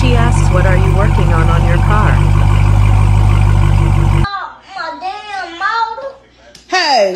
she asks what are you working on on your car. Hey,